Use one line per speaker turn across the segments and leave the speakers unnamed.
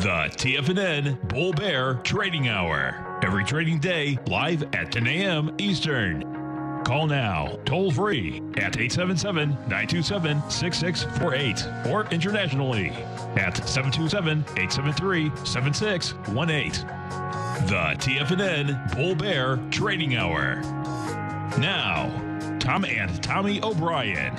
The TFNN Bull Bear Trading Hour. Every trading day, live at 10 a.m. Eastern. Call now, toll free at 877 927 6648 or internationally at 727 873 7618. The TFNN Bull Bear Trading Hour. Now, Tom and Tommy O'Brien.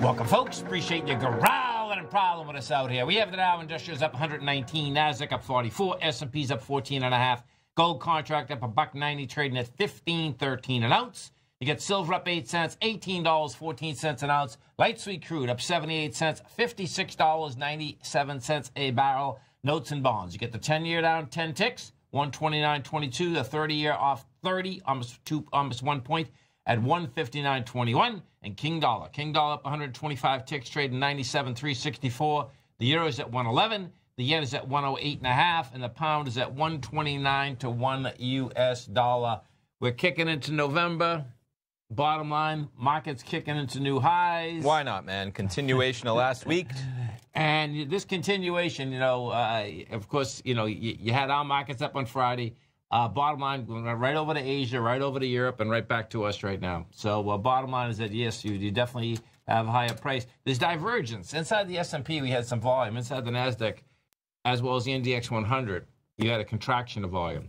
Welcome, folks. Appreciate you growling prowling with us out here. We have the Dow Industrials up 119, Nasdaq up 44, S&P's up 14 and a half. Gold contract up a buck 90, trading at 15.13 an ounce. You get silver up 8 cents, $18.14 an ounce. Light sweet crude up 78 cents, $56.97 a barrel. Notes and bonds. You get the 10 year down 10 ticks, 129.22. The 30 year off 30, almost two, almost one point at 159.21. And King Dollar. King Dollar up 125 ticks, trading 97.364. The euro is at 111. The yen is at 108.5, and and the pound is at 129 to 1 US dollar. We're kicking into November. Bottom line, market's kicking into new highs.
Why not, man? Continuation of last week.
And this continuation, you know, uh, of course, you know, you, you, had our markets up on Friday. Uh, bottom line, right over to Asia, right over to Europe, and right back to us right now. So, uh, bottom line is that yes, you, you definitely have a higher price. There's divergence inside the S&P. We had some volume inside the Nasdaq as well as the NDX 100, you had a contraction of volume.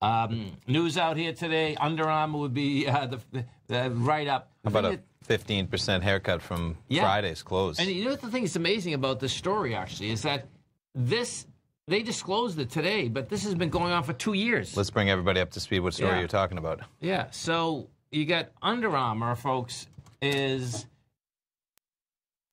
Um, news out here today: Under Armour would be uh, the, the right up.
How about a fifteen percent haircut from yeah. Friday's close?
And you know what the thing that's amazing about this story actually is that this they disclosed it today, but this has been going on for two years.
Let's bring everybody up to speed. What story yeah. you're talking about?
Yeah. So you got Under Armour, folks, is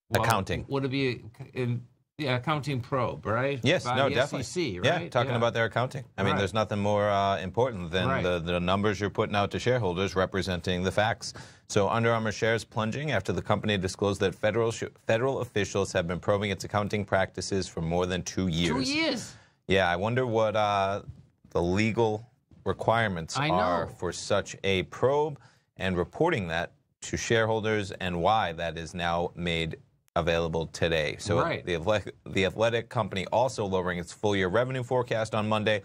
well, accounting.
Would it be in yeah, accounting probe, right?
Yes,
By
no, definitely.
SEC,
right? Yeah, talking yeah. about their accounting. I mean, right. there's nothing more uh, important than right. the, the numbers you're putting out to shareholders representing the facts. So Under Armour shares plunging after the company disclosed that federal federal officials have been probing its accounting practices for more than two years.
Two years.
Yeah, I wonder what uh, the legal requirements are for such a probe and reporting that to shareholders and why that is now made available today. So
right.
the, athletic, the athletic company also lowering its full year revenue forecast on Monday,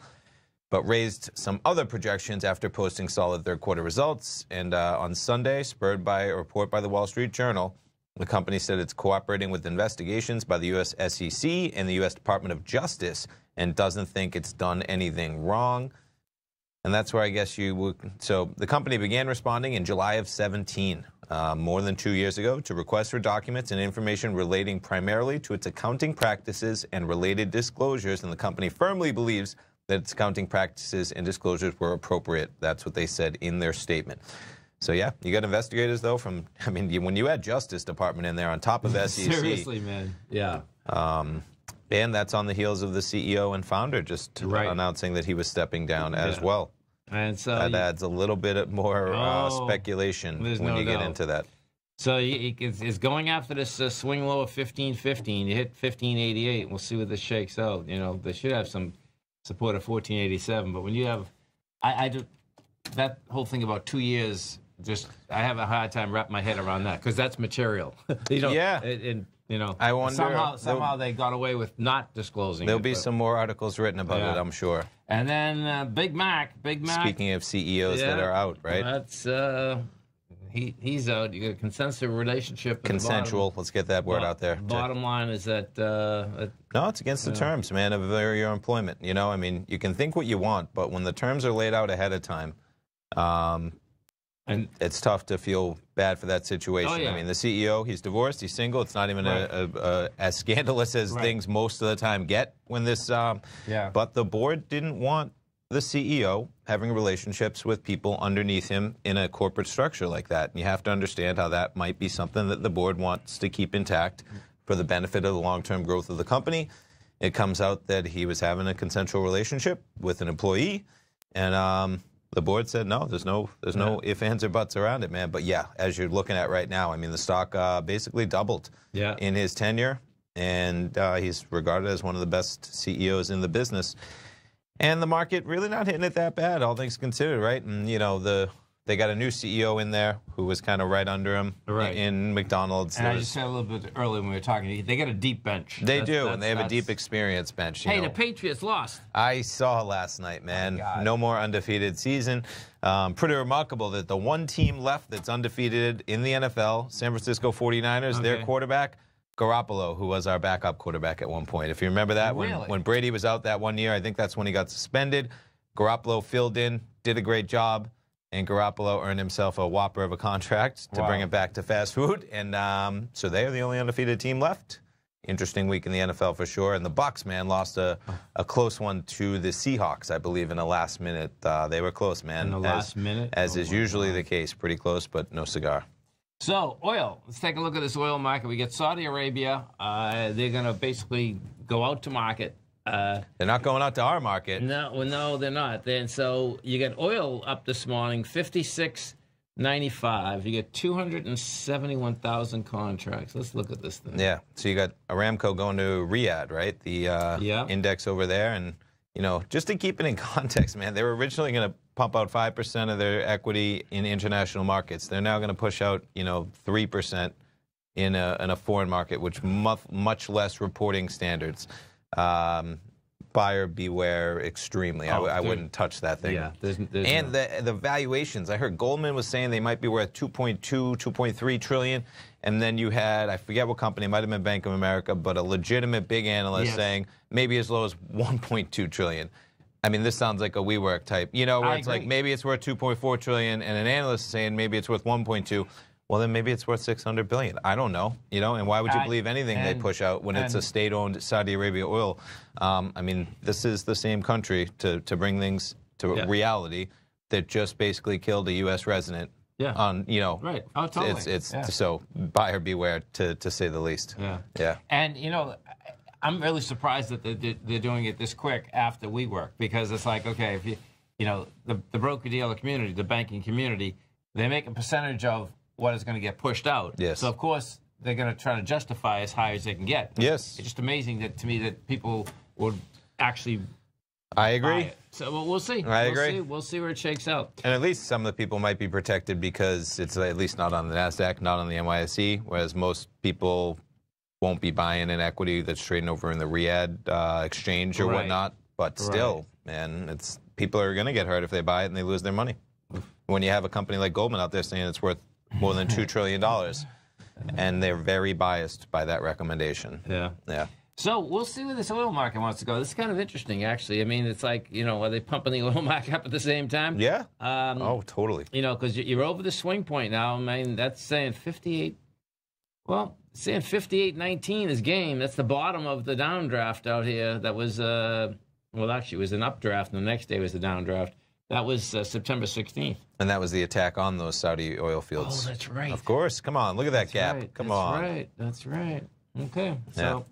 but raised some other projections after posting solid third quarter results. And uh, on Sunday, spurred by a report by the Wall Street Journal, the company said it's cooperating with investigations by the U.S. SEC and the U.S. Department of Justice and doesn't think it's done anything wrong. And that's where I guess you would. So the company began responding in July of 17 uh, more than two years ago to request for documents and information relating primarily to its accounting practices and related disclosures, and the company firmly believes that its accounting practices and disclosures were appropriate. That's what they said in their statement. So yeah, you got investigators though from. I mean, you, when you add Justice Department in there on top of SEC,
seriously, man, yeah. Um,
and that's on the heels of the CEO and founder just right. announcing that he was stepping down as yeah. well.
And so
that you, adds a little bit more uh, oh, uh, speculation when no you doubt. get into that.
So it's going after this uh, swing low of 15.15. You hit 15.88. We'll see what this shakes out. You know, they should have some support at 14.87. But when you have, I, I do, that whole thing about two years, just I have a hard time wrapping my head around that because that's material. you know,
yeah.
And, you know,
I wonder
somehow somehow they got away with not disclosing.
There'll
it,
be some more articles written about yeah. it, I'm sure.
And then uh, Big Mac, Big Mac.
Speaking of CEOs yeah, that are out, right?
That's uh, he he's out. You got a consensual relationship.
Consensual. Let's get that word out there.
Bottom line is that uh,
no, it's against the terms, man, of your employment. You know, I mean, you can think what you want, but when the terms are laid out ahead of time, um, and it's tough to feel bad for that situation. Oh, yeah. I mean, the CEO, he's divorced, he's single. It's not even right. a, a, a, as scandalous as right. things most of the time get when this. Um, yeah. But the board didn't want the CEO having relationships with people underneath him in a corporate structure like that. And you have to understand how that might be something that the board wants to keep intact for the benefit of the long term growth of the company. It comes out that he was having a consensual relationship with an employee. And um, the board said no. There's no there's no ifs ands or buts around it, man. But yeah, as you're looking at right now, I mean, the stock uh, basically doubled
yeah.
in his tenure, and uh, he's regarded as one of the best CEOs in the business. And the market really not hitting it that bad, all things considered, right? And you know the they got a new CEO in there who was kind of right under him
Right.
in McDonald's.
And I
was-
just said a little bit earlier when we were talking, they got a deep bench.
they
That's-
do,
that's-
and they have a deep experience bench.
Hey,
know.
the Patriots lost.
I saw last night, man.
God.
no more undefeated season. Um, pretty remarkable that the one team left that's undefeated in the NFL, San Francisco 49ers, their quarterback, Garoppolo, who was our backup quarterback at one point. If you remember that, when, when Brady was out that one year, I think that's when he got suspended. Garoppolo filled in, did a great job, and Garoppolo earned himself a whopper of a contract to
Wow.
bring it back to fast food. And um, so they are the only undefeated team left. Interesting week in the NFL for sure. And the Bucks, man, lost a, a close one to the Seahawks, I believe, in the last minute. Uh, they were close, man.
In the
as,
last minute?
as
Oh,
is usually
God.
the case. Pretty close, but no cigar.
So, oil. Let's take a look at this oil market. We get Saudi Arabia. Uh, they're going to basically go out to market. Uh,
They're not going out to our market.
no, well, no, they're not. And so you get oil up this morning, fifty six ninety five. You get two hundred and seventy one thousand contracts. Let's look at this thing.
Yeah. So you got Aramco going to Riyadh, right? The uh,
Yeah.
index over there. And, you know, just to keep it in context, man, they were originally going to pump out 5% of their equity in international markets. They're now going to push out, you know, 3% in a, in a foreign market, which much, much less reporting standards. Um, buyer beware extremely. I,
Oh,
I
dude.
wouldn't touch that thing.
Yeah, there's, there's
And
no-
the the valuations. I heard Goldman was saying they might be worth 2.2, 2.3 trillion. And then you had, I forget what company, it might have been Bank of America, but a legitimate big analyst
Yes.
saying maybe as low as 1.2 trillion. I mean, this sounds like a WeWork type, you know, where
I
it's like maybe it's worth 2.4 trillion, and an analyst is saying maybe it's worth 1.2. Well, then maybe it's worth 600 billion. I don't know, you know. And why would you
I-
believe anything they push out when it's a state-owned Saudi Arabia oil? Um, I mean, this is the same country to to bring things to
Yeah.
reality that just basically killed a U.S. resident.
Yeah.
On you know.
Right. Oh, totally.
It's it's
Yeah.
so buyer beware to to say the least.
Yeah.
Yeah.
And you know, I- I'm really surprised that they're, they're doing it this quick after WeWork because it's like, okay, if you, you know, the, the broker dealer community, the banking community, they make a percentage of what is going to get pushed out.
Yes.
So of course they're going to try to justify as high as they can get.
Yes.
It's just amazing that to me that people would actually
I agree.
So we'll, we'll see.
I
We'll
agree.
See. We'll see where it shakes out.
And at least some of the people might be protected because it's at least not on the Nasdaq, not on the NYSE, whereas most people won't be buying an equity that's trading over in the Riyadh uh, exchange or
Right.
whatnot. But still, man, it's people are going to get hurt if they buy it and they lose their money. When you have a company like Goldman out there saying it's worth more than two trillion dollars, and they're very biased by that recommendation.
Yeah.
Yeah.
So we'll see where this oil market wants to go. This is kind of interesting, actually. I mean, it's like you know, are they pumping the oil market up at the same time?
Yeah.
Um,
Oh, totally.
You know, because you're over the swing point now. I mean, that's saying 58. Well, saying 58.19 is game. That's the bottom of the downdraft out here. That was, uh, well, actually, it was an updraft, and the next day was the downdraft. That was uh, September 16th.
And that was the attack on those Saudi oil fields.
Oh, that's right.
Of course. Come on. Look at that
That's
gap.
right.
Come
that's
on.
That's right. That's right. Okay. So
Yeah.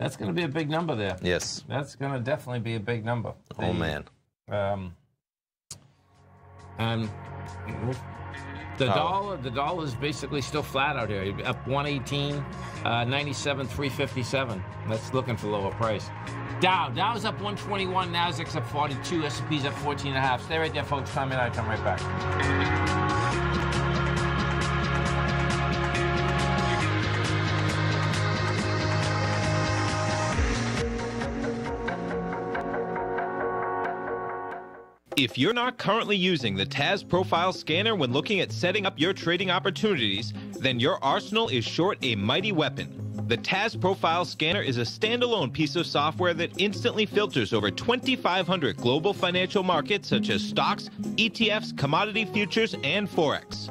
that's going to be a big number there.
Yes.
That's going to definitely be a big number.
Oh man.
Um, and the
Oh.
dollar, the dollar is basically still flat out here. Up 118, uh, 97, 357. That's looking for lower price. Dow, Dow's up 121, Nasdaq's up 42, S&P's up 14 and a half. Stay right there, folks. Time in, I come right back.
If you're not currently using the TAS Profile Scanner when looking at setting up your trading opportunities, then your arsenal is short a mighty weapon. The TAS Profile Scanner is a standalone piece of software that instantly filters over 2,500 global financial markets such as stocks, ETFs, commodity futures, and Forex.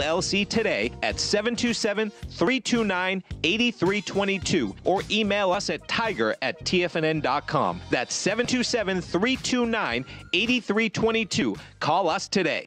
LLC today at 727 329 8322 or email us at tiger at tfnn.com. That's 727 329 8322. Call us today.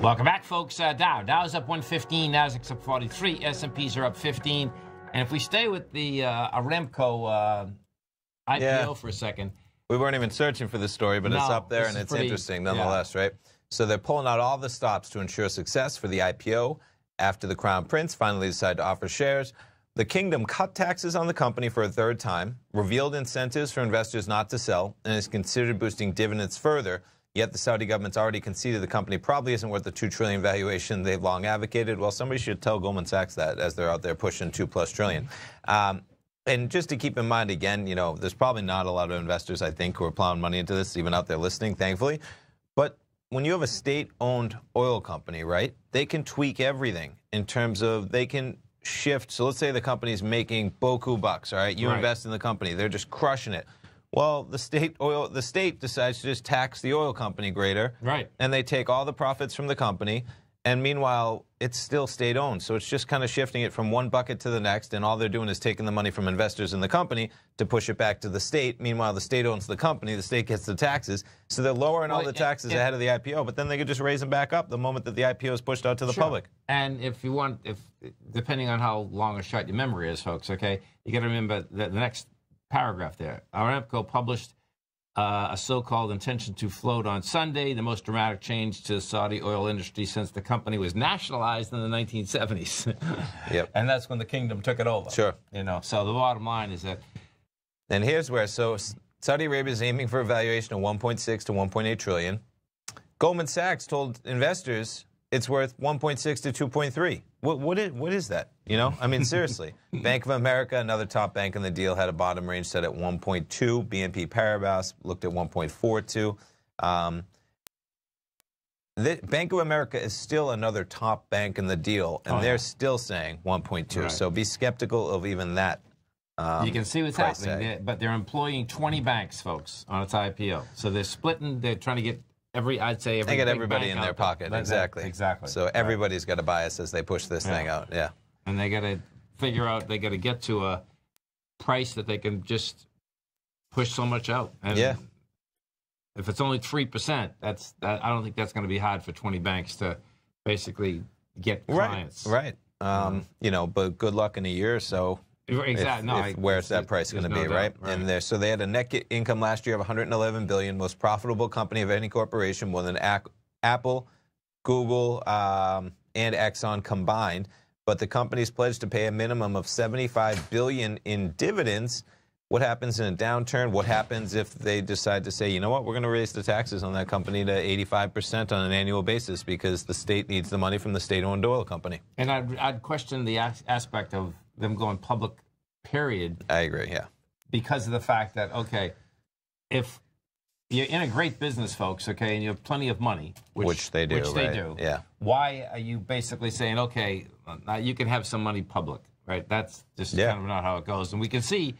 Welcome back, folks. Uh, Dow. Dow's up 115, Nasdaq's up 43, S&Ps are up 15. And if we stay with the uh, Aramco uh, IPO
Yeah.
for a second,
We weren't even searching for this story, but it's up there and it's
pretty-
interesting nonetheless, right? So they're pulling out all the stops to ensure success for the IPO after the Crown Prince finally decided to offer shares. The kingdom cut taxes on the company for a third time, revealed incentives for investors not to sell, and is considered boosting dividends further. Yet the Saudi government's already conceded the company probably isn't worth the two trillion valuation they've long advocated. Well, somebody should tell Goldman Sachs that as they're out there pushing two plus trillion. Um, and just to keep in mind, again, you know, there's probably not a lot of investors, I think, who are plowing money into this, even out there listening, thankfully. But when you have a state owned oil company, right, they can tweak everything in terms of they can shift. So let's say the company's making boku bucks, all right? You
Right.
invest in the company, they're just crushing it. Well, the state oil, the state decides to just tax the oil company greater,
Right.
And they take all the profits from the company, and meanwhile, it's still state owned. So it's just kind of shifting it from one bucket to the next, and all they're doing is taking the money from investors in the company to push it back to the state. Meanwhile, the state owns the company, the state gets the taxes. So they're lowering all the taxes
it-
ahead of the IPO, but then they could just raise them back up the moment that the IPO is pushed out to the
Sure.
public.
And if you want, if depending on how long or short your memory is, folks, okay, you got to remember that the next paragraph there. Aramco published uh, a so-called intention to float on Sunday, the most dramatic change to the Saudi oil industry since the company was nationalized in the 1970s.
Yep.
And that's when the kingdom took it over.
Sure.
You know, so the bottom line is that
And here's where so Saudi Arabia is aiming for a valuation of 1.6 to 1.8 trillion. Goldman Sachs told investors it's worth 1.6 to 2.3. What what is what is that? You know, I mean seriously. Bank of America, another top bank in the deal, had a bottom range set at 1.2. BNP Paribas looked at 1.42. Um, the, Bank of America is still another top bank in the deal, and
Oh,
they're
yeah.
still saying 1.2.
Right.
So be skeptical of even that. Um,
you can see what's happening. They're- but they're employing 20 banks, folks, on its IPO. So they're splitting. They're trying to get every. I'd say every.
They get everybody in their pocket. Exactly.
exactly.
So
Right.
everybody's got a bias as they push this thing out. Yeah.
and they got to figure out they got to get to a price that they can just push so much out. And
Yeah.
If it's only three percent, that's that, I don't think that's going to be hard for twenty banks to basically get clients.
Right. Right. Um, you know, but good luck in a year or so.
Exactly.
If,
no,
if
I-
where's that price going to
no
be, right?
doubt,
And there, so they had a net income last year of 111 billion, most profitable company of any corporation, more than Ac- Apple, Google, um, and Exxon combined. But the company's pledged to pay a minimum of 75 billion in dividends. What happens in a downturn? What happens if they decide to say, you know what, we're going to raise the taxes on that company to 85% on an annual basis because the state needs the money from the state-owned oil company?
And I'd, I'd question the as- aspect of them going public, period,
I agree. Yeah.
because of the fact that okay, if you're in a great business, folks, okay, and you have plenty of money, which,
Which they do,
which they
right?
do,
Yeah.
Why are you basically saying okay, now you can have some money public, right? That's just
Yeah.
kind of not how it goes, and we can see,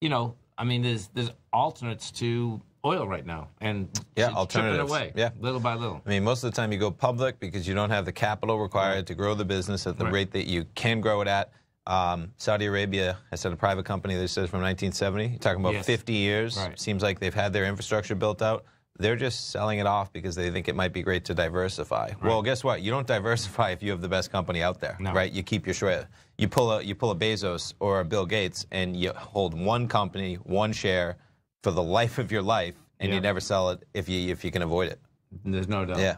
you know, I mean, there's there's alternates to oil right now, and
Yeah, alternatives.
away,
Yeah.
little by little.
I mean, most of the time you go public because you don't have the capital required to grow the business at the
Right.
rate that you can grow it at. Um, Saudi Arabia has had a private company that says from 1970. You're talking about
Yes.
50 years.
Right.
Seems like they've had their infrastructure built out. They're just selling it off because they think it might be great to diversify. Well, guess what? You don't diversify if you have the best company out there,
No.
right? You keep your share. You pull a you pull a Bezos or a Bill Gates, and you hold one company, one share for the life of your life, and
Yeah.
you never sell it if you if you can avoid it.
There's no doubt.
Yeah.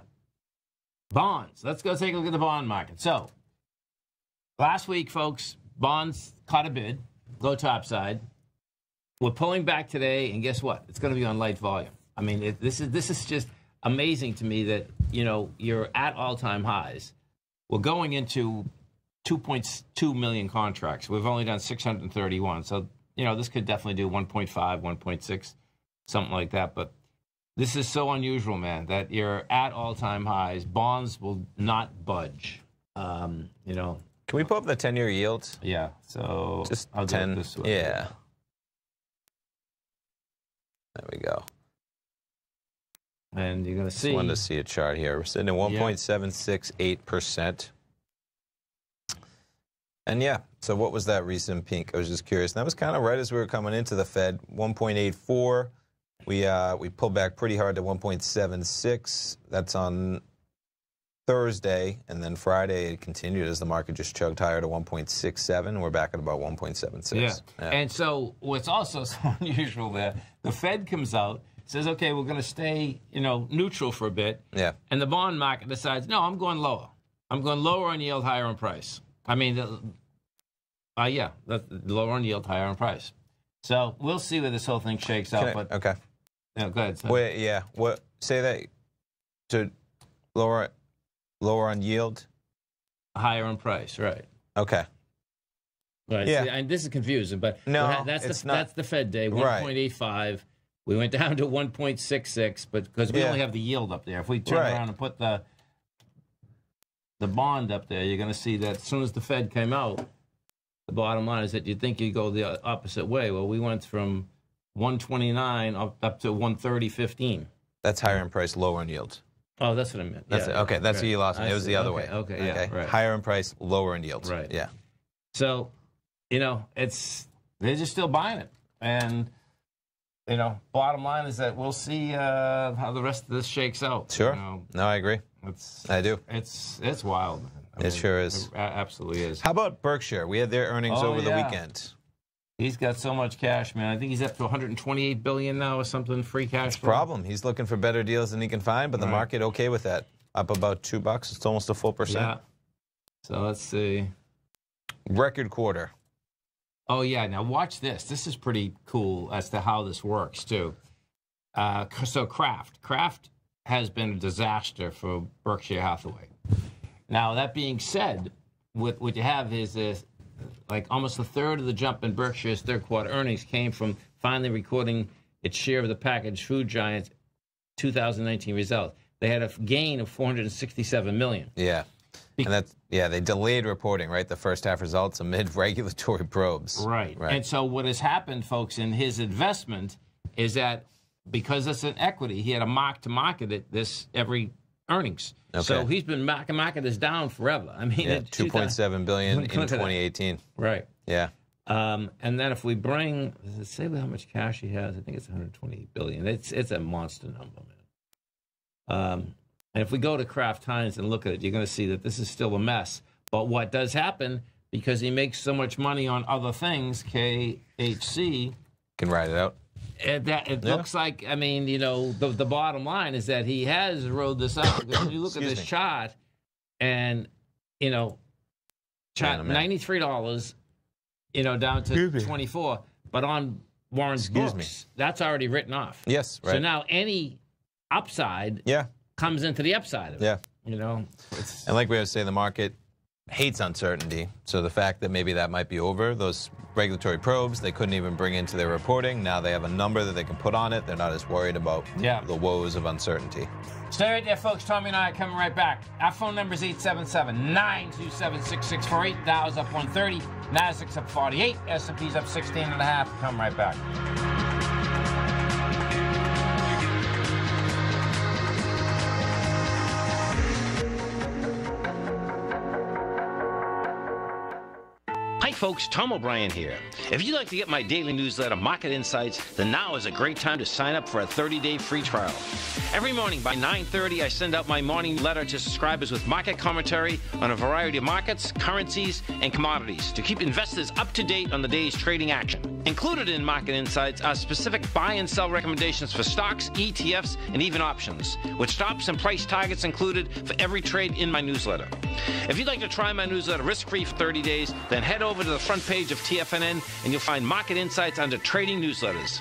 Bonds. Let's go take a look at the bond market. So, last week, folks, bonds caught a bid, low go topside. We're pulling back today, and guess what? It's going to be on light volume. I mean, it, this is this is just amazing to me that you know you're at all-time highs. We're going into 2.2 million contracts. We've only done 631, so you know this could definitely do 1.5, 1.6, something like that. But this is so unusual, man, that you're at all time highs. Bonds will not budge. Um, you know,
Can we pull up the 10 year yields?
yeah. So
Just
I'll do it
10.
this way.
Yeah. There we go.
And you're going to
Just
see.
wanted to see a chart here. We're sitting at 1.768%. And yeah, so what was that recent peak? I was just curious. And that was kind of right as we were coming into the Fed, 1.84. We uh, we pulled back pretty hard to 1.76. That's on Thursday, and then Friday it continued as the market just chugged higher to 1.67. We're back at about 1.76.
Yeah. And so what's also so unusual there, the Fed comes out, says, okay, we're going to stay, you know, neutral for a bit.
yeah.
And the bond market decides, no, I'm going lower. I'm going lower on yield, higher on price. I mean, uh, yeah, lower on yield, higher on price. So we'll see where this whole thing shakes out.
I-
but
okay.
yeah, go ahead.
Wait, yeah. What? Say that to lower lower on yield.
higher on price, right?
Okay.
Right.
Yeah.
See, and this is confusing, but
No,
that's
it's
the
not.
that's the Fed day, 1.85.
Right.
point eight five. We went down to one point six six, but because we
Yeah.
only have the yield up there. If we turn
Right.
around and put the the bond up there, you're going to see that as soon as the Fed came out, the bottom line is that you'd think you'd go the uh, opposite way. Well, we went from one twenty nine up up to one thirty fifteen.
That's higher in price, lower in yield.
Oh, that's what I meant.
That's
Yeah,
it. Okay, that's
right.
what you lost.
I
It was
see.
the other
Okay,
way.
Okay, yeah, right.
Higher in price, lower in yield.
Right.
Yeah.
So, you know, it's they're just still buying it, and you know, bottom line is that we'll see uh, how the rest of this shakes out.
Sure.
You know,
No, I agree.
it's
I do.
it's it's wild. Man. I
It sure is.
It absolutely is.
How about Berkshire? We had their earnings
Oh,
over the weekend.
He's got so much cash, man. I think he's up to 128 billion now or something free cash.
Problem. He's looking for better deals than he can find, but the
Right.
market okay with that. Up about two bucks. It's almost a full percent.
Yeah. So let's see.
Record quarter.
Oh yeah. Now watch this. This is pretty cool as to how this works too. Uh, so Kraft, Kraft has been a disaster for Berkshire Hathaway. Now that being said, what what you have is this, like almost a third of the jump in Berkshire's third quarter earnings came from finally recording its share of the packaged food giant's 2019 results. They had a gain of 467 million.
Yeah. And that's yeah, they delayed reporting, right? The first half results amid regulatory probes.
Right.
Right.
And so what has happened, folks, in his investment is that because it's an equity, he had a mark to market it this every earnings. So he's been mark market this down forever. I mean,
yeah, two point seven billion in
Look at that.
twenty eighteen.
Right.
Yeah.
Um, and then if we bring, say how much cash he has? I think it's 120 billion. It's it's a monster number, man. Um, and if we go to Kraft Heinz and look at it, you're going to see that this is still a mess.
But what does happen because he makes so much money on other things, KHC,
Can ride it out.
It, that it
Yeah.
looks like I mean, you know, the the bottom line is that he has rode this out. Because you look at this
me.
chart, and you know, chart
Man, man.
ninety three dollars, you know, down to
me.
twenty four, but on Warren's
Excuse me.
books, that's already written off.
Yes, right.
So now any upside
yeah,
comes into the upside of it.
yeah.
You know, it's,
And like we always say, the market hates uncertainty. So the fact that maybe that might be over, those regulatory probes they couldn't even bring into their reporting. Now they have a number that they can put on it. They're not as worried about
Yeah.
the woes of uncertainty.
Stay right there, folks. Tommy and I are coming right back. Our phone number is 877 927 6648. Dow's up 130. Nasdaq's up 48. S&P's up 16 and a half. Come right back.
Folks. Tom O'Brien here. If you'd like to get my daily newsletter, Market Insights, then now is a great time to sign up for a 30-day free trial. Every morning by 9:30, I send out my morning letter to subscribers with market commentary on a variety of markets, currencies, and commodities to keep investors up to date on the day's trading action. Included in Market Insights are specific buy and sell recommendations for stocks, ETFs, and even options, with stops and price targets included for every trade in my newsletter. If you'd like to try my newsletter risk-free for 30 days, then head over to the front page of TFNN and you'll find Market Insights under Trading Newsletters.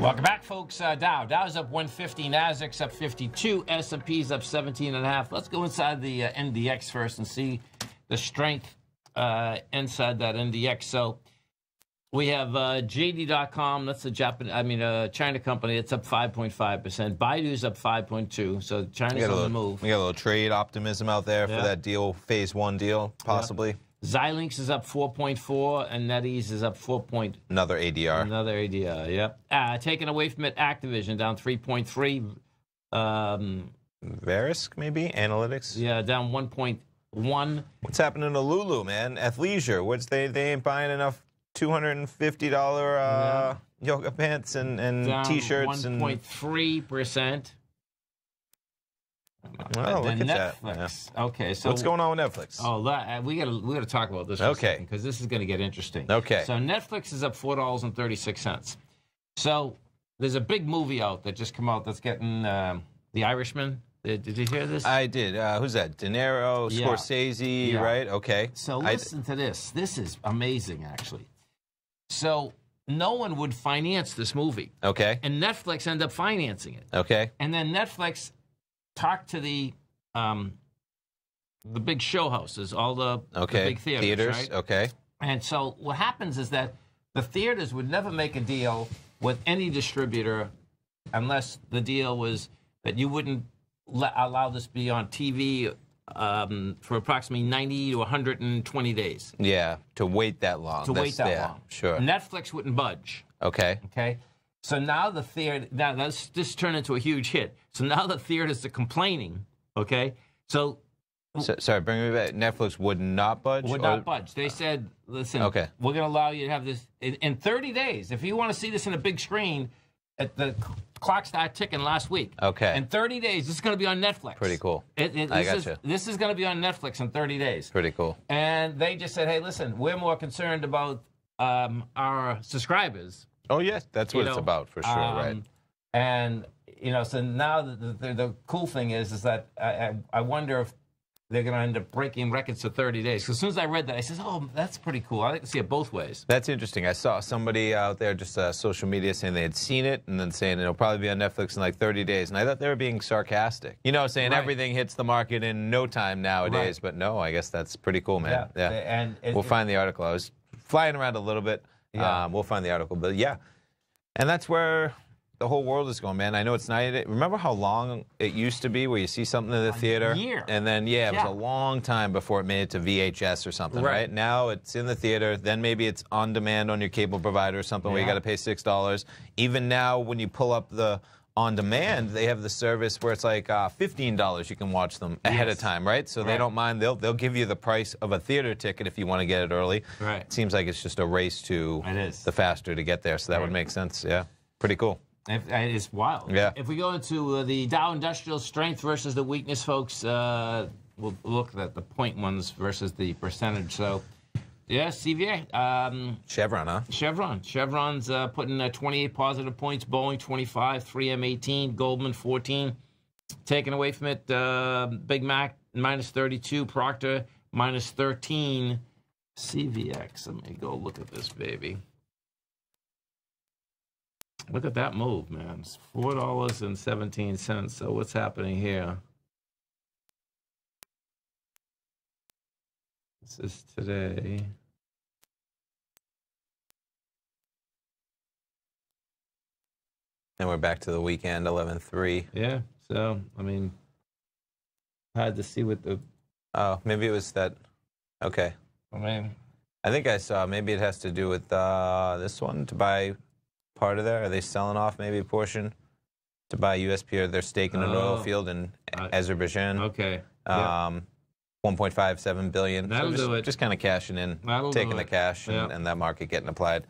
Welcome back, folks. Uh, Dow. Dow's up 150. Nasdaq's up 52. S&P's up 17 and a half. Let's go inside the uh, NDX first and see the strength uh, inside that NDX. So we have uh, JD.com. That's a Japan. I mean, a China company. It's up 5.5 percent. Baidu's up 5.2. So
China's
China's
got, a
on the move.
we got a little trade optimism out there
Yeah.
for that deal, phase one deal, possibly.
Xilinx is up 4.4, and NetEase is up 4. Point,
Another ADR.
Another ADR, yep. Uh, taken away from it, Activision down 3.3.
Um,
Verisk, maybe analytics.
yeah, down 1.1.
What's happening to Lulu, man? Athleisure. What's they they ain't buying enough two hundred and fifty dollar uh, yoga pants and and t-shirts and
1.3 percent.
Oh, look
then
at that.
Netflix. Okay, so
what's going on with Netflix?
Oh, that, uh, we got to we got to talk about this.
Okay.
because this is going to get interesting.
Okay.
So Netflix is up four dollars and thirty six cents. So there's a big movie out that just come out that's getting um, The Irishman. Did, did you hear this?
I did. Uh, who's that? De Niro, Scorsese,
Yeah.
right? Okay.
so
I-
listen to this. This is amazing, actually. So no one would finance this movie,
okay.
and Netflix ended up financing it.
Okay.
And then Netflix talked to the um, the big show houses, all the, the big theaters, right?
Okay.
And so what happens is that the theaters would never make a deal with any distributor unless the deal was that you wouldn't let, allow this to be on TV um, for approximately 90 to 120 days.
Yeah. To wait that long.
To wait that
yeah,
long.
Sure.
Netflix wouldn't budge.
Okay.
Okay. So now the theater now that's this turned into a huge hit. So now the theaters are complaining. Okay. So
So, sorry, bring me back. Netflix would not budge.
would
or-
not budge. They said, listen,
Okay.
we're going to allow you to have this in, in 30 days. If you want to see this in a big screen, at the clock started ticking last week.
Okay.
In 30 days, this is going to be on Netflix.
Pretty cool.
It, it,
I
this is,
gotcha.
this is going to be on Netflix in 30 days.
Pretty cool.
And they just said, hey, listen, we're more concerned about um, our subscribers.
Oh yes, that's what
you
it's
know,
about for sure. right.
um, And you know, so now the, the, the cool thing is, is that I, I, wonder if they're going to end up breaking records for 30 days. as soon as I read that, I says, "Oh, that's pretty cool. I like to see it both ways."
That's interesting. I saw somebody out there just uh, social media saying they had seen it and then saying it'll probably be on Netflix in like 30 days. And I thought they were being sarcastic. You know, saying
Right.
everything hits the market in no time nowadays.
Right.
But no, I guess that's pretty cool, man. Yeah. yeah.
and it,
we'll find the article. I was flying around a little bit.
Yeah.
Um, we'll find the article. But yeah. And that's where the whole world is going, man. I know it's not. Remember how long it used to be where you see something in the theater?
year.
And then, yeah, it
Yeah.
was a long time before it made it to VHS or something,
Right.
right? Now it's in the theater. Then maybe it's on demand on your cable provider or something where you got to pay $6. Even now, when you pull up the on demand, they have the service where it's like uh, $15 you can watch them ahead of time, right? So they don't mind. They'll, they'll give you the price of a theater ticket if you want to get it early.
Right.
It seems like it's just a race to
It is.
the faster to get there. So that would make sense. Yeah. Pretty cool.
If, it's wild.
Yeah.
If we go into uh, the Dow Industrial strength versus the weakness, folks, uh, we'll look at the point ones versus the percentage. So, yeah, CVA. Um,
Chevron, huh?
Chevron. Chevron's uh, putting uh, 28 positive points. Boeing 25, 3M 18, Goldman 14. Taken away from it, uh, Big Mac minus 32, Procter minus 13, CVX. Let me go look at this baby. Look at that move, man. It's four dollars and seventeen cents. So what's happening here? This is today.
And we're back to the weekend, 11-3.
Yeah. So I mean, I had to see what the.
Oh, maybe it was that. Okay.
I mean,
I think I saw maybe it has to do with uh, this one to buy part of there. Are they selling off maybe a portion to buy USP or their stake in an oil
Oh.
field in
I-
Azerbaijan?
okay.
Um, 1.57 billion.
That'll
just,
do it.
Just kind of cashing in,
That'll
taking the cash and,
Yeah.
and that market getting applied.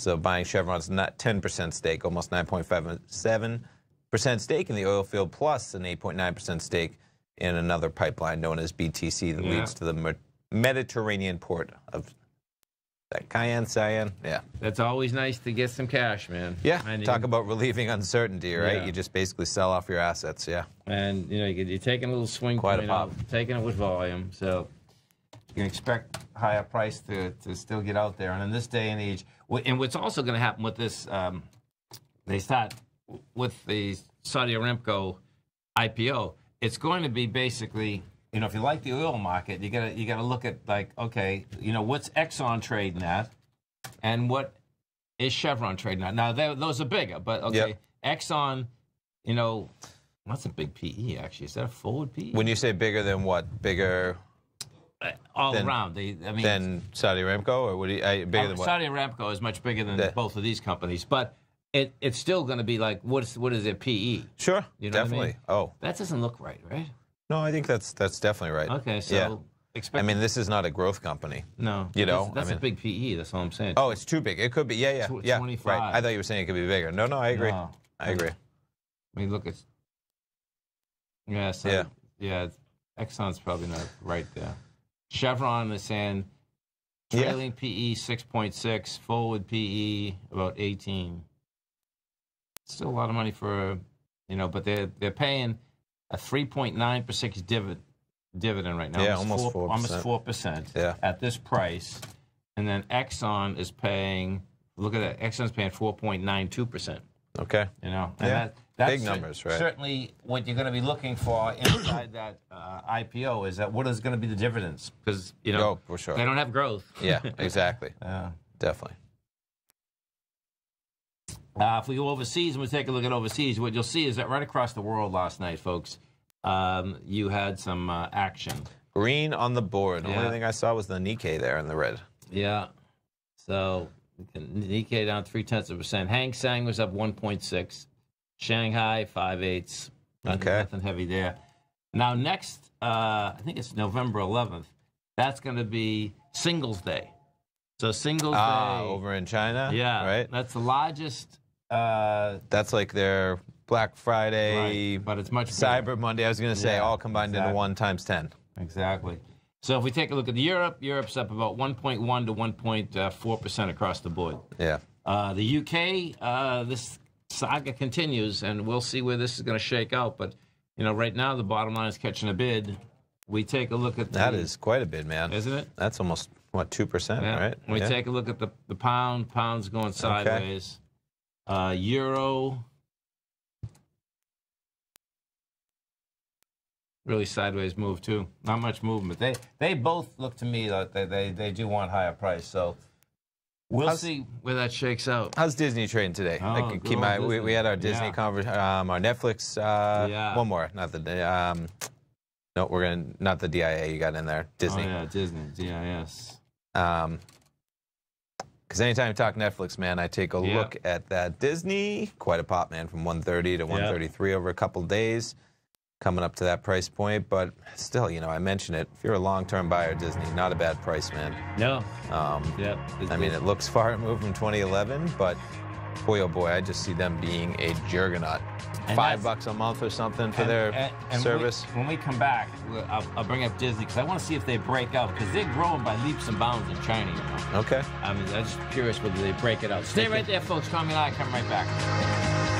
So buying Chevron's not 10% stake, almost 9.57% stake in the oil field, plus an 8.9% stake in another pipeline known as BTC that
Yeah.
leads to the Mediterranean port of that Ceyhan, Ceyhan. Yeah.
That's always nice to get some cash, man.
Yeah.
And
Talk about relieving uncertainty, right?
Yeah.
You just basically sell off your assets. Yeah.
and you know you- you're taking a little swing,
Quite a pop.
taking it with volume. So you expect higher price to, to still get out there. And in this day and age, and what's also going to happen with this, um, they start with the Saudi Aramco IPO. It's going to be basically, you know, if you like the oil market, you gotta you gotta look at like, okay, you know, what's Exxon trading at, and what is Chevron trading at? Now those are bigger, but okay,
Yep.
Exxon, you know, that's a big PE actually. Is that a forward PE?
When you say bigger than what? Bigger
all
Then-
around. They, I mean,
than Saudi Aramco, or would you, I, bigger
uh,
than what?
Saudi Aramco is much bigger than
That-
both of these companies, but it it's still going to be like what's what is it PE?
Sure,
You know what I
definitely.
mean?
Oh
That doesn't look right, right?
no, I think that's that's definitely right.
Okay, so
yeah.
expect.
I mean, this is not a growth company.
no,
you
that's-
know, I
that's,
mean-
a big PE. That's all I'm saying.
Oh, it's too big. It could be. Yeah, yeah, yeah.
25.
Right. I thought you were saying it could be bigger. No, no, I agree.
No.
I agree.
I mean, look, it's yeah, so,
Yeah.
yeah. Exxon's probably not right there. Chevron is saying
Yeah.
trailing PE six point six, forward PE about eighteen. Still a lot of money for you know, but they're they're paying a three point nine percent dividend dividend right now.
Yeah, almost 4%.
almost four percent.
Yeah.
at this price, and then Exxon is paying. Look at that. Exxon's paying four point nine two percent.
Okay.
You know, and
Yeah.
that, that's
Big numbers, right.
Certainly, what you're going to be looking for inside that uh, IPO is that what is going to be the dividends? Because you know,
Oh, for sure.
they don't have growth.
Yeah, exactly.
Uh,
Definitely.
uh, if we go overseas and we take a look at overseas, what you'll see is that right across the world last night, folks, um, you had some uh, action.
Green on the board. The
Yeah.
only thing I saw was the Nikkei there in the red.
Yeah. So Nikkei down three tenths of a percent. Hang Seng was up 1.6. Shanghai five eighths. Nothing,
Okay.
nothing heavy there. Now next, uh, I think it's November 11th. That's going to be Singles Day. So Singles
Ah,
Day.
over in China.
yeah.
Right.
That's the largest. Uh,
That's like their Black Friday,
right, but it's much bigger.
Cyber Monday. I was going to say
Yeah,
all combined into one times ten.
Exactly. So if we take a look at Europe, Europe's up about 1.1 to 1.4 percent across the board.
Yeah.
Uh, the UK, uh, this saga continues, and we'll see where this is going to shake out. But you know, right now the bottom line is catching a bid. We take a look at
That
the,
is quite a bid, man.
isn't it?
That's almost what two percent,
Yeah.
right?
We
Yeah.
take a look at the the pound, pound's going sideways. Uh, euro, really sideways move too. Not much movement. They they both look to me like they they, they do want higher price. So we'll
How's-
see where that shakes out.
How's Disney trading today?
Oh,
Like,
good
keep my, we, we had our Disney
Yeah.
conver- um, our Netflix. Uh,
Yeah.
One more, not the um, no, we're gonna not the DIA you got in there. Disney.
Oh yeah, Disney, DIS.
Um, because anytime you talk Netflix, man, I take a
Yeah.
look at that Disney. Quite a pop, man, from 130 to 133 over a couple days, coming up to that price point. But still, you know, I mentioned it. If you're a long-term buyer, Disney, not a bad price, man.
No.
Um,
Yep.
I mean, it looks far removed from 2011, but boy, oh boy, I just see them being a juggernaut.
And
Five bucks a month or something for
And-
their
and- and
service.
When we, when we come back, I'll, I'll bring up Disney because I want to see if they break out because they're growing by leaps and bounds in China. You know?
Okay.
I mean, I'm just curious whether they break it out. Stay right there, folks. Tommy and I come right back.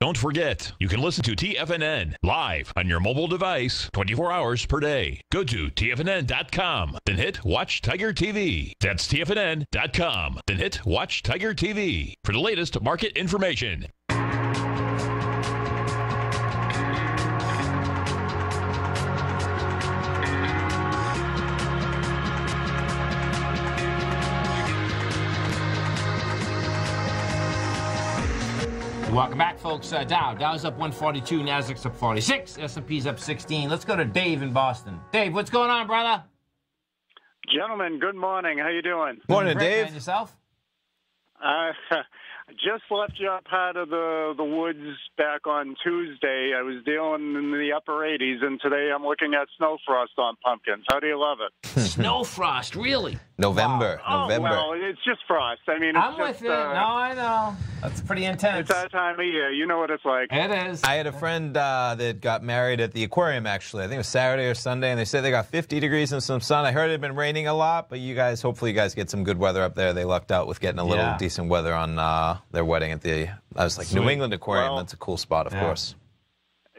Don't forget, you can listen to TFNN live on your mobile device 24 hours per day. Go to TFNN.com, then hit Watch Tiger TV. That's TFNN.com, then hit Watch Tiger TV for the latest market information.
Welcome back, folks. Uh, Dow. Dow's up 142, Nasdaq's up 46, S&P's up 16. Let's go to Dave in Boston. Dave, what's going on, brother?
Gentlemen, good morning. How you doing?
Morning,
Great,
Dave.
man. Yourself?
Uh, just left you up out of the the woods back on Tuesday. I was dealing in the upper 80s, and today I'm looking at snow frost on pumpkins. How do you love it?
Snow frost, really?
November.
Oh
November.
well, it's just frost. I mean, it's
I'm
just,
with you.
uh,
no, I know. That's pretty intense.
It's that time of year. You know what it's like.
It is.
I had a friend uh, that got married at the aquarium, actually. I think it was Saturday or Sunday, and they said they got 50 degrees and some sun. I heard it had been raining a lot, but you guys, hopefully, you guys get some good weather up there. They lucked out with getting a little
Yeah.
decent weather on uh, their wedding at the, I was like, New England Aquarium.
Well-
That's a cool spot, of
Yeah.
course.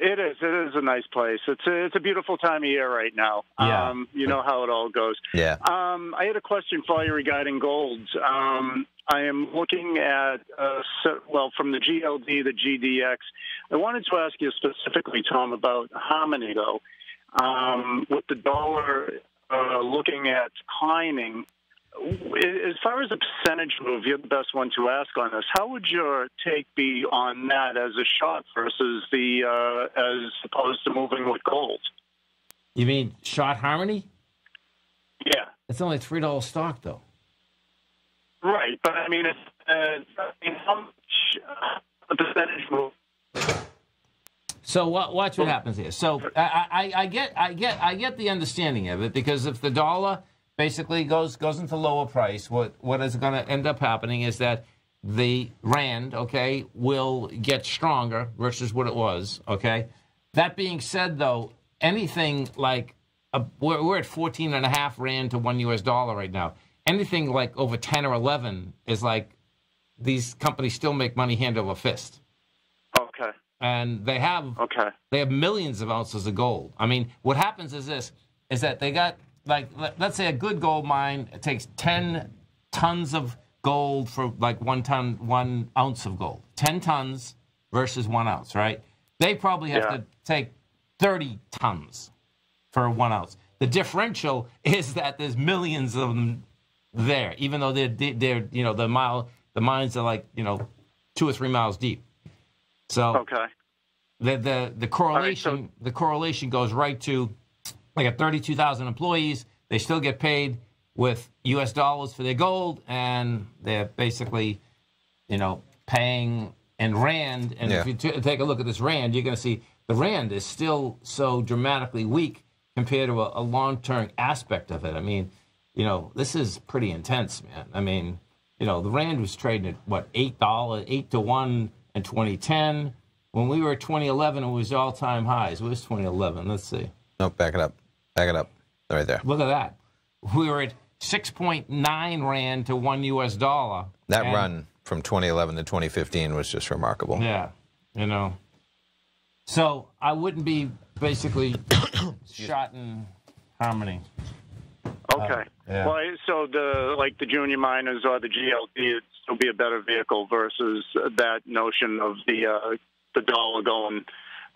It is. It is a nice place. It's a, it's a beautiful time of year right now.
Yeah.
Um, you know how it all goes.
Yeah.
Um, I had a question for you regarding gold. Um, I am looking at, uh, well, from the GLD, the GDX. I wanted to ask you specifically, Tom, about Harmony, though. Um, with the dollar uh, looking at declining, as far as a percentage move, you're the best one to ask on this. How would your take be on that as a shot versus the uh, as opposed to moving with gold?
You mean Shot Harmony?
Yeah,
It's only three dollars stock though.
right. But I mean, it's, uh, I mean, how much uh, a percentage move?
So watch what happens here. So I, I, I get I get I get the understanding of it because if the dollar basically goes goes into lower price, what what is going to end up happening is that the rand, okay, will get stronger versus what it was. Okay. That being said, though, anything like a, we're, we're at 14 and a half rand to one U.S. dollar right now. Anything like over 10 or 11 is like these companies still make money hand over fist,
Okay.
and they have
Okay.
they have millions of ounces of gold. I mean, what happens is this: is that they got like let, let's say a good gold mine it takes ten tons of gold for like one ton, one ounce of gold. Ten tons versus one ounce, right? They probably have
Yeah.
to take thirty tons for one ounce. The differential is that there's millions of them there, even though they're they're you know the mile the mines are like you know two or three miles deep. So
Okay.
the the the correlation the correlation goes right to like at 32,000 employees they still get paid with US dollars for their gold and they're basically you know paying in rand. And if you t- take a look at this rand you're going to see the rand is still so dramatically weak compared to a, a long-term aspect of it. I mean you know this is pretty intense man. I mean you know the rand was trading at what eight dollar eight to one in 2010 when we were at 2011 it was all-time highs. What was 2011 let's see.
Nope, back it up. Back it up. Right there.
look at that we were at 6.9 rand to one us dollar
That
And-
run from 2011 to 2015 was just remarkable.
Yeah, you know. So I wouldn't be basically shot in harmony.
Okay.
yeah.
Well, so the like the junior miners or the GLD would still be a better vehicle versus that notion of the uh, the dollar going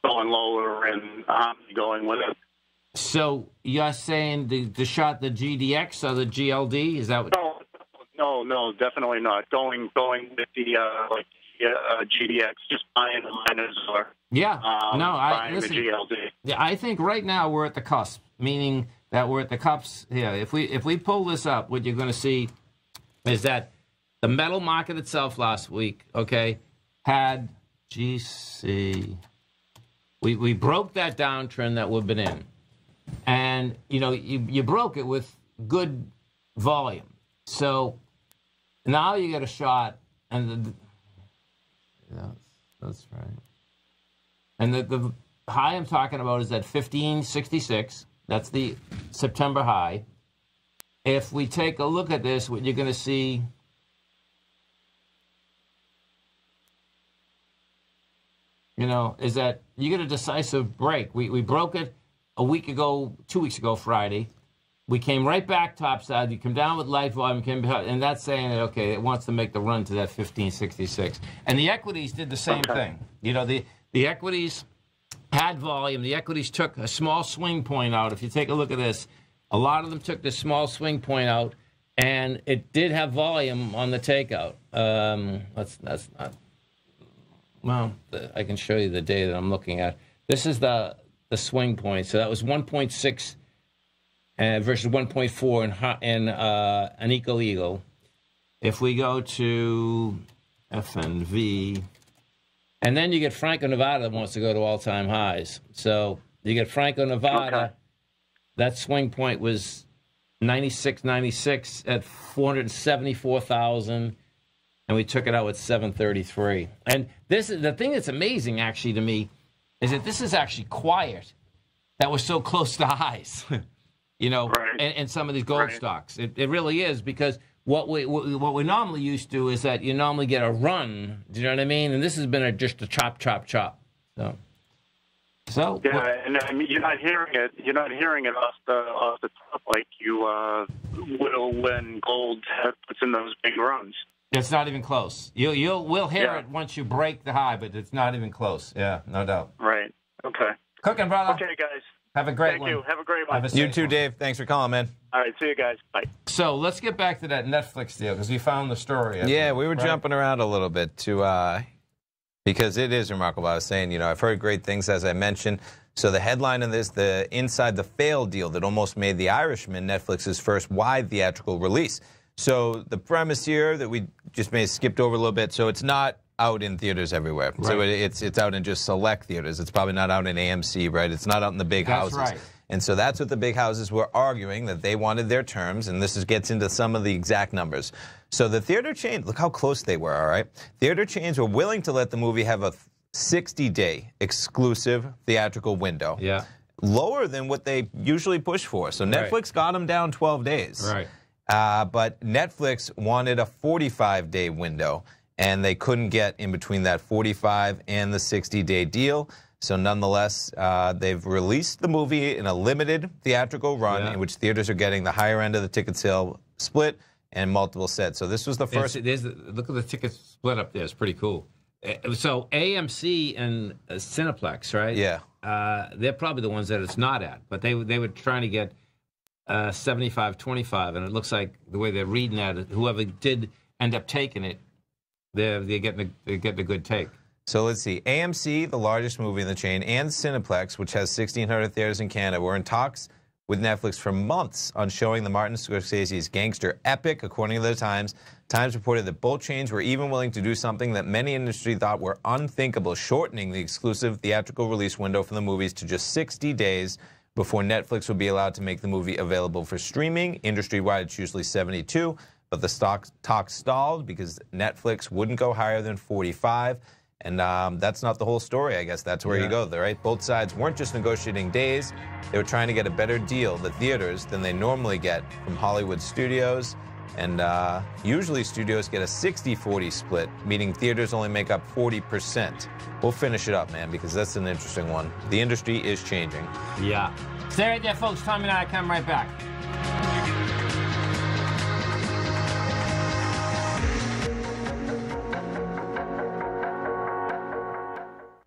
going lower and Omni going with it.
So you're saying the, the shot the GDX or the GLD? Is that what?
No, no, no, definitely not. Going going with the uh, like uh, GDX, just buying the miners or
Yeah.
um,
no, I
buying
listen.
the GLD.
Yeah, I think right now we're at the cusp, meaning that we're at the cups here. If we if we pull this up, what you're going to see is that the metal market itself last week, okay, had GC. We we broke that downtrend that we've been in, and you know you you broke it with good volume. So now you get a shot, and the, that's that's right. And the, the high I'm talking about is at 1566. That's the September high. If we take a look at this, what you're going to see you know, is that you get a decisive break. We, we broke it a week ago, two weeks ago, Friday. We came right back topside. You come down with light volume, came and that's saying that okay, it wants to make the run to that 1566. And the equities did the same thing. You know, the the equities had volume. The equities took a small swing point out. If you take a look at this, a lot of them took this small swing point out, and it did have volume on the takeout. Um, that's that's not. Well, the, I can show you the data that I'm looking at. This is the the swing point. So that was 1.6 uh, versus 1.4 in in uh, Agnico Eagle. If we go to FNV, and then you get Franco Nevada that wants to go to all time highs. So you get Franco Nevada.
Okay.
That swing point was 96, 96 at 474,000 and we took it out at 733. And this is the thing that's amazing actually to me is that this is actually quiet. That was so close to highs, you know,
Right.
and, and some of these gold
Right.
stocks. It, it really is because what we what we- what we normally used to is that you normally get a run. Do you know what I mean? And this has been a, just a chop, chop, chop. So, so
Yeah,
what-
and I mean, you're not hearing it. You're not hearing it off the off the top like you uh, will when gold puts in those big runs.
It's not even close. You you'll we'll hear
Yeah.
it once you break the high, but it's not even close. Yeah, no doubt.
Right. Okay.
Cooking, brother.
Okay, guys.
Have a great
Thank
one.
you. Have a great one.
Have a
You too,
one.
Dave. Thanks for calling, man.
All right. See you guys. Bye.
So let's get back to that Netflix deal because we found the story. I
Yeah,
think,
we were
right?
jumping around a little bit to uh, because it is remarkable. I was saying, you know, I've heard great things as I mentioned. So the headline of this, the inside the fail deal that almost made The Irishman Netflix's first wide theatrical release. So the premise here that we just may have skipped over a little bit. So it's not out in theaters everywhere. So
Right.
it, it's it's out in just select theaters. It's probably not out in AMC, right? It's not out in the big
That's
houses.
right.
And so that's what the big houses were arguing that they wanted their terms, and this is, gets into some of the exact numbers. So the theater chain, look how close they were, all right? Theater chains were willing to let the movie have a 60 day exclusive theatrical window.
Yeah.
Lower than what they usually push for. So
Right.
Netflix got them down 12 days.
Right.
Uh, but Netflix wanted a 45 day window, and they couldn't get in between that 45 and the 60 day deal. So, nonetheless, uh, they've released the movie in a limited theatrical run
Yeah.
in which theaters are getting the higher end of the ticket sale split and multiple sets. So, this was the first.
there's the, look at the ticket split up there. It's pretty cool. Uh, So AMC and uh, Cineplex, right?
Yeah.
Uh, they're probably the ones that it's not at, but they they were trying to get uh, 75 25 and it looks like the way they're reading at it whoever did end up taking it they're they're getting a, they're getting a good take
So let's see. AMC, the largest movie in the chain, and Cineplex, which has 1,600 theaters in Canada, were in talks with Netflix for months on showing the Martin Scorsese's gangster epic, according to the Times. Times reported that both chains were even willing to do something that many industry thought were unthinkable, shortening the exclusive theatrical release window for the movies to just 60 days before Netflix would be allowed to make the movie available for streaming. Industry-wide, it's usually 72, but the stock talk stalled because Netflix wouldn't go higher than 45. And um, that's not the whole story, I guess. That's where you go, there, right? Both sides weren't just negotiating days. They were trying to get a better deal, the theaters, than they normally get from Hollywood studios. And uh, usually studios get a 60-40 split, meaning theaters only make up 40%. We'll finish it up, man, because that's an interesting one. The industry is changing.
yeah stay right there folks tommy and i come right back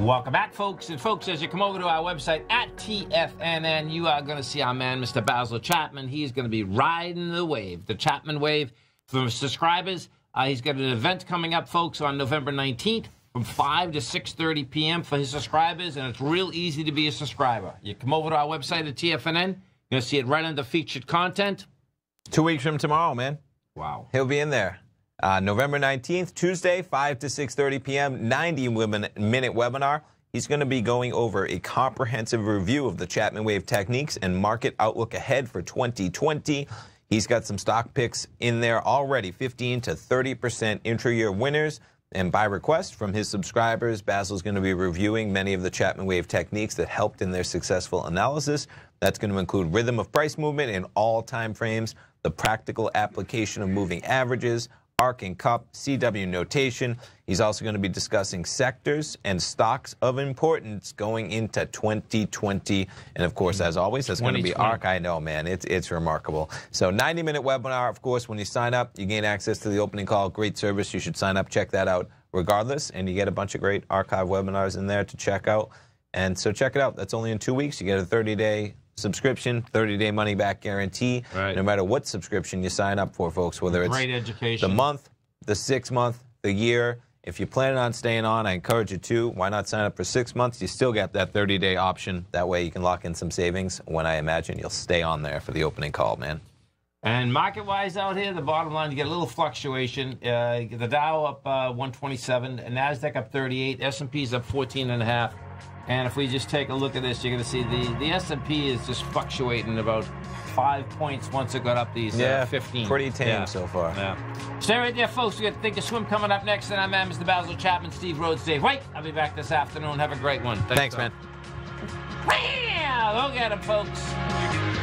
Welcome back, folks. And folks, as you come over to our website at TFNN, you are going to see our man, Mr. Basil Chapman. He's going to be riding the wave, the Chapman wave for subscribers. Uh, he's got an event coming up, folks, on November 19th from 5 to 6.30 p.m. for his subscribers, and it's real easy to be a subscriber. You come over to our website at TFNN, you're going to see it right under featured content.
Two weeks from tomorrow, man.
Wow.
He'll be in there. Uh, November 19th, Tuesday, 5 to 6.30 p.m., 90 women minute webinar. He's going to be going over a comprehensive review of the Chapman Wave techniques and market outlook ahead for 2020. He's got some stock picks in there already, 15 to 30% intra-year winners. And by request from his subscribers, Basil's going to be reviewing many of the Chapman Wave techniques that helped in their successful analysis. That's going to include rhythm of price movement in all time frames, the practical application of moving averages, ARK and Cup, CW notation. He's also going to be discussing sectors and stocks of importance going into 2020. And of course, as always, that's going to be ARC. I know, man. It's, it's remarkable. So 90 minute webinar, of course, when you sign up, you gain access to the opening call. Great service. You should sign up, check that out regardless. And you get a bunch of great archive webinars in there to check out. And so check it out. That's only in two weeks. You get a 30 day subscription, 30 day money back guarantee.
Right.
No matter what subscription you sign up for, folks, whether it's
Great education.
the month, the six month, the year,
If you're planning on staying on, I encourage you to. Why not sign up for six months? You still get that 30 day option. That way you can lock in some savings when I imagine you'll stay on there for the opening call, man.
And market wise out here, the bottom line, you get a little fluctuation. Uh, the Dow up uh, 127, Nasdaq up 38, S&P's up 14 and a half. And if we just take a look at this, you're going to see the, the S&P is just fluctuating about five points once it got up these
Yeah,
uh, 15.
pretty tame
Yeah.
so far.
Yeah. Stay right there, folks. We got Think or Swim coming up next. And I'm at Mr. Basil Chapman, Steve Rhodes, Dave White. I'll be back this afternoon. Have a great one.
Thanks,
all.
man.
Wow, Look at him, folks.